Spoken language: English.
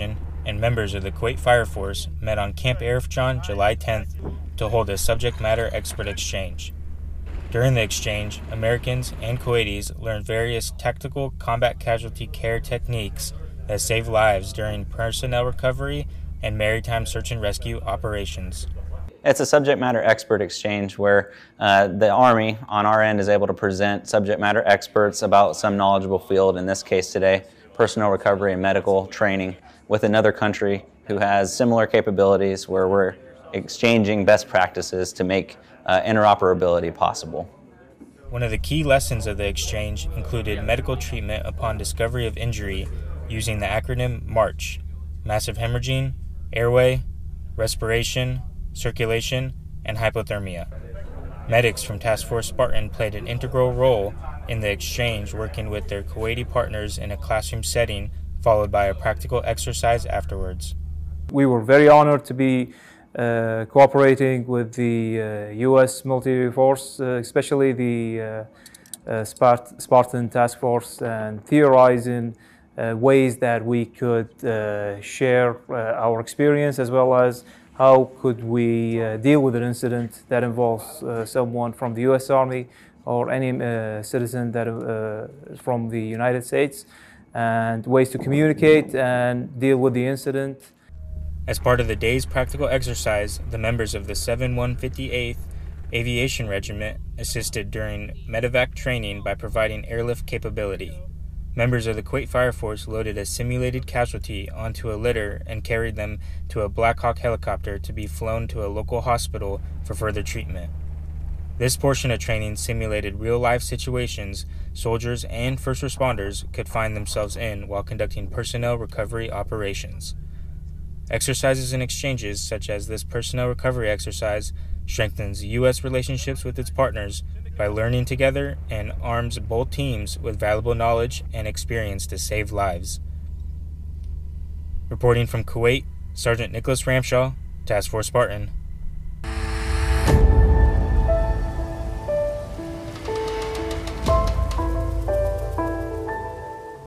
and members of the Kuwait Fire Force met on Camp Arifjan July 10th to hold a subject matter expert exchange. During the exchange, Americans and Kuwaitis learned various tactical combat casualty care techniques that save lives during personnel recovery and maritime search and rescue operations. It's a subject matter expert exchange where uh, the Army on our end is able to present subject matter experts about some knowledgeable field, in this case today, personnel recovery and medical training, with another country who has similar capabilities where we're exchanging best practices to make uh, interoperability possible. One of the key lessons of the exchange included medical treatment upon discovery of injury using the acronym MARCH massive hemorrhaging, airway, respiration, circulation, and hypothermia. Medics from Task Force Spartan played an integral role in the exchange, working with their Kuwaiti partners in a classroom setting, followed by a practical exercise afterwards. We were very honored to be uh, cooperating with the uh, U.S. military force, uh, especially the uh, uh, Spart- Spartan Task Force, and theorizing uh, ways that we could share our experience as well as how could we uh, deal with an incident that involves uh, someone from the U.S. Army or any uh, citizen that from the United States, and ways to communicate and deal with the incident as part of the day's practical exercise, the members of the 7158th Aviation Regiment assisted during medevac training by providing airlift capability. Members of the Kuwait Fire Force loaded a simulated casualty onto a litter and carried them to a Black Hawk helicopter to be flown to a local hospital for further treatment. This portion of training simulated real life situations soldiers and first responders could find themselves in while conducting personnel recovery operations. Exercises and exchanges, such as this personnel recovery exercise, strengthens U.S. relationships with its partners by learning together and arms both teams with valuable knowledge and experience to save lives. Reporting from Kuwait, Sergeant Nicholas Ramshaw, Task Force Spartan.